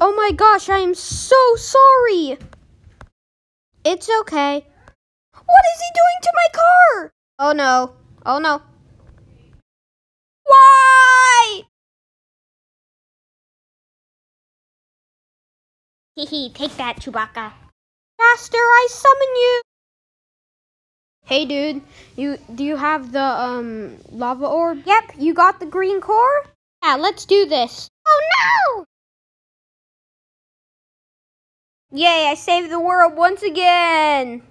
Oh my gosh, I am so sorry. It's okay. What is he doing to my car? Oh no. Oh no. Why? Hehe, take that, Chewbacca. Master, I summon you. Hey dude, you do you have the um lava orb? Yep, you got the green core? Yeah, let's do this. Oh no! Yay, I saved the world once again.